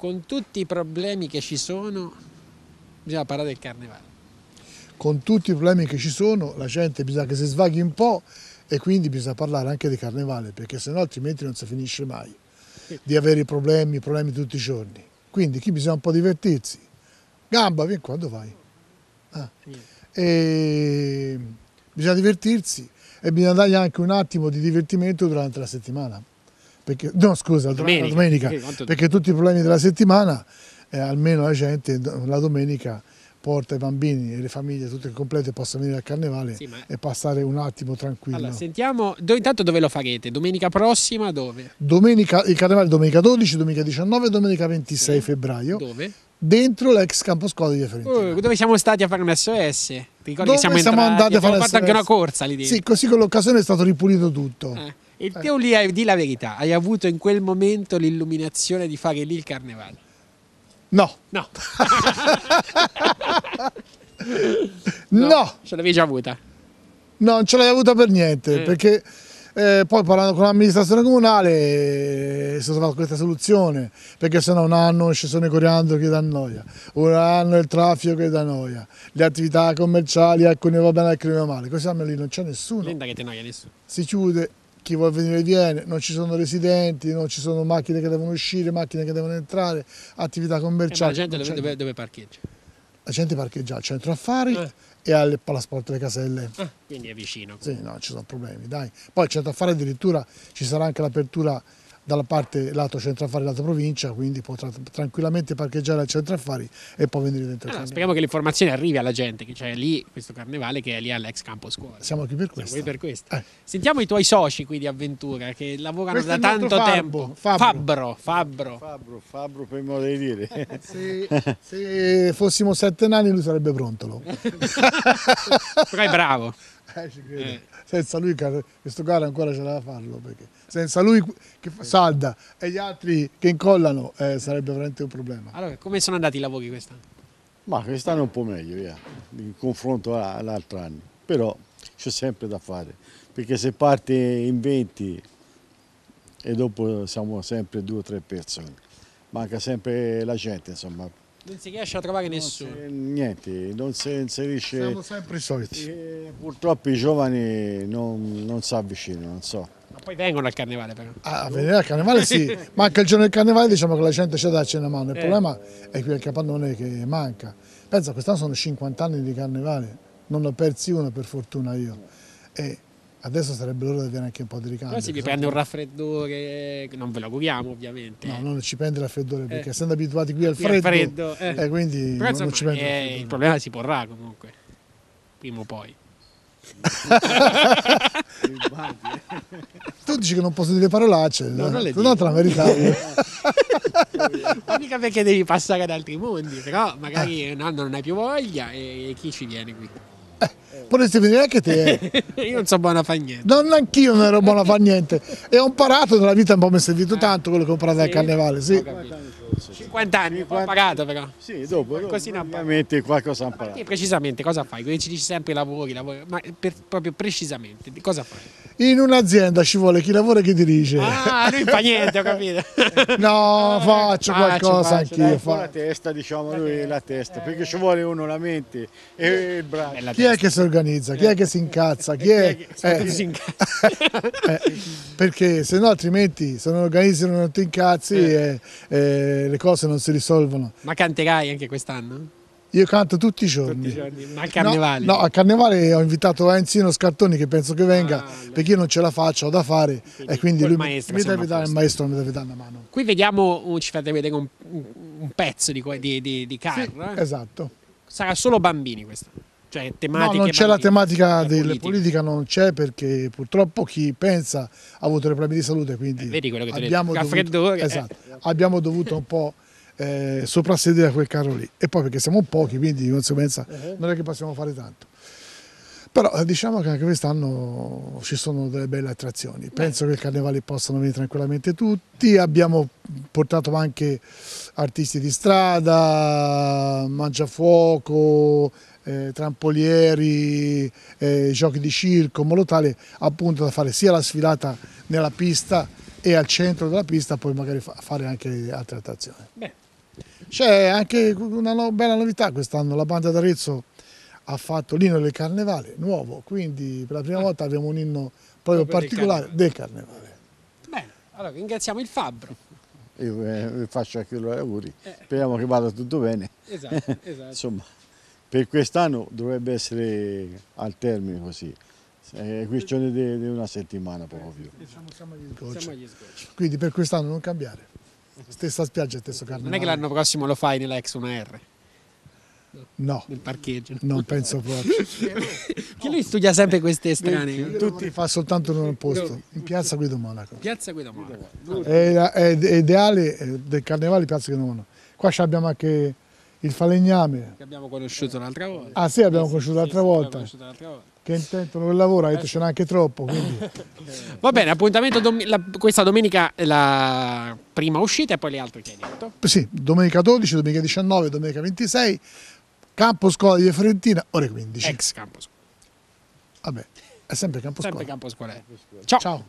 con tutti i problemi che ci sono, bisogna parlare del carnevale. Con tutti i problemi che ci sono, la gente bisogna che si svaghi un po' e quindi bisogna parlare anche di carnevale, perché sennò altrimenti non si finisce mai di avere problemi, problemi tutti i giorni. Quindi chi bisogna un po' divertirsi. Gamba, vieni qua, dove vai? Ah. E bisogna divertirsi e bisogna dargli anche un attimo di divertimento durante la settimana. Perché, no, scusa, domenica, la domenica, perché tutti i problemi della settimana, eh, almeno la gente la domenica porta i bambini e le famiglie tutte complete possano venire al carnevale sì, ma... e passare un attimo tranquillo. Allora, sentiamo, do, intanto dove lo farete? Domenica prossima dove? Domenica, il carnevale domenica 12, domenica 19 e domenica 26 sì. febbraio. Dove? Dentro l'ex campo scuola di Fiorentina. Uh, dove siamo stati a fare un SOS? Ti ricordi dove che siamo, siamo andati a fare fatto anche una corsa lì dentro. Sì, così con l'occasione è stato ripulito tutto. Eh. E te lì, hai, di la verità, hai avuto in quel momento l'illuminazione di fare lì il carnevale? No. No. no. no. Ce l'avevi già avuta? No, non ce l'hai avuta per niente, eh. perché eh, poi parlando con l'amministrazione comunale è stata fatta questa soluzione, perché se no un anno ci sono i coriandoli che dà noia, un anno il traffico che dà noia, le attività commerciali, alcune va bene, alcune va male, così a me lì non c'è nessuno. Linda che ti noia nessuno. Si chiude, chi vuole venire viene, non ci sono residenti, non ci sono macchine che devono uscire, macchine che devono entrare, attività commerciali. Eh, la gente dove, dove, parcheggia? La gente parcheggia al centro affari eh. e al Palasport delle Caselle. Ah, quindi è vicino. Sì, no, ci sono problemi, dai. Poi al centro affari addirittura ci sarà anche l'apertura dalla parte lato centro affari lato provincia, quindi potrà tranquillamente parcheggiare al centro affari e poi venire dentro allora, Speriamo che l'informazione arrivi alla gente, che c'è lì questo carnevale che è lì all'ex campo scuola. Siamo qui per questo. Siamo qui per questo. Eh. Sentiamo i tuoi soci qui di avventura che lavorano questo da tanto tempo. Fabbro. Fabbro. Fabbro. Fabbro, Fabbro per modo di dire. se, se fossimo sette nani lui sarebbe pronto. Però è bravo. Eh, eh. Senza lui questo gara ancora ce l'aveva farlo perché senza lui che salda e gli altri che incollano eh, sarebbe veramente un problema. Allora, come sono andati i lavori quest'anno? Ma quest'anno un po' meglio, via, in confronto all'altro anno, però c'è sempre da fare, perché se parte in 20 e dopo siamo sempre due o tre persone, manca sempre la gente, insomma, non si riesce a trovare nessuno. Si, niente, non si inserisce. Siamo sempre i soliti. E purtroppo i giovani non, non si avvicinano, non so. Ma poi vengono al carnevale però. Ah, a venire al carnevale sì, ma anche il giorno del carnevale diciamo che la gente c'è da darci una mano. Il eh. problema è qui il capannone che manca. Pensa, quest'anno sono 50 anni di carnevale, non ho persi uno per fortuna io. E Adesso sarebbe l'ora di avere anche un po' di ricambio. Però se vi prende un raffreddore, non ve lo auguriamo ovviamente. No, non ci prende il raffreddore perché eh. essendo abituati qui al qui freddo, freddo eh. Eh, quindi Però, insomma, non ci prende il, il problema si porrà comunque, prima o poi. tu dici che non posso dire parolacce, no, non le tu non te la meritavi. Ma mica perché devi passare ad altri mondi, però magari eh. un anno non hai più voglia e chi ci viene qui? Potresti venire anche te. io non so buona a fare niente. Non anch'io non ero buona a fare niente. E ho imparato nella vita, un po' mi è servito tanto quello che ho imparato sì? al carnevale. Sì. 50 anni, ho pagato però. Sì, dopo, dopo ovviamente qualcosa ho imparato. Sì, precisamente, cosa fai? Quindi ci dici sempre lavori, lavori, ma per, proprio precisamente, cosa fai? In un'azienda ci vuole chi lavora e chi dirige. Ah, lui fa niente, ho capito. no, faccio qualcosa anch'io. Fa. La testa, diciamo, lui la testa, perché ci vuole uno la mente e il braccio. Chi è che si organizza? Chi è che si incazza? Chi è, eh, si incazza? eh, perché se no altrimenti se non organizzi non ti incazzi eh. e, e le cose non si risolvono. Ma canterai anche quest'anno? Io canto tutti i giorni. Tutti i giorni. Ma al carnevale? No, no, al carnevale ho invitato Enzino Scartoni che penso che venga, ah, perché io non ce la faccio, ho da fare quindi, e quindi lui maestro, mi, deve dare, il maestro mi deve dare una mano. Qui vediamo, uh, ci fate vedere un, un pezzo di, di, di, di carro. Sì, eh? Esatto. Sarà solo bambini questo? Cioè, no, non c'è la tematica della politica. politica, non c'è perché purtroppo chi pensa ha avuto dei problemi di salute, quindi eh, abbiamo, dovuto, esatto, eh. abbiamo dovuto un po' eh, soprassedere a quel carro lì. E poi perché siamo pochi, quindi di conseguenza uh-huh. non è che possiamo fare tanto. Però eh, diciamo che anche quest'anno ci sono delle belle attrazioni. Penso che i carnevali possano venire tranquillamente tutti. Abbiamo portato anche artisti di strada, mangiafuoco, eh, trampolieri, eh, giochi di circo, in modo tale appunto da fare sia la sfilata nella pista e al centro della pista, poi magari fa fare anche altre attrazioni. C'è anche una no- bella novità quest'anno, la banda d'Arezzo ha fatto l'inno del carnevale, nuovo, quindi per la prima volta abbiamo un inno proprio Ah. Del particolare carnevale. del carnevale. Bene, allora ringraziamo il Fabbro. Io eh, vi faccio anche loro auguri, Eh. speriamo che vada tutto bene. Esatto, esatto. Insomma, per quest'anno dovrebbe essere al termine così, è questione di, una settimana poco più. Siamo agli sgocci. Quindi per quest'anno non cambiare. Stessa spiaggia, stesso Non carnevale. è che l'anno prossimo lo fai nella ex 1R, No, nel parcheggio. non penso proprio. Che lui studia sempre queste strane. Tutti fa soltanto in un posto, in piazza Guido Monaco. Piazza Guido Monaco. È, è- è ideale eh, del carnevale piazza Guido Monaco. Qua ci abbiamo anche il falegname. Che abbiamo conosciuto l'altra volta. Ah sì, abbiamo conosciuto l'altra sì, volta. volta. Che intentono che lavora, ha detto ce n'è anche troppo, quindi Va bene, appuntamento dom- la- questa domenica è la prima uscita e poi le altre che hai detto. sì, domenica 12, domenica 19, domenica 26, campo scuola di Fiorentina, ore 15. Ex campo. Vabbè, è sempre campo Sempre scuola. campo scuola. Ciao. Ciao.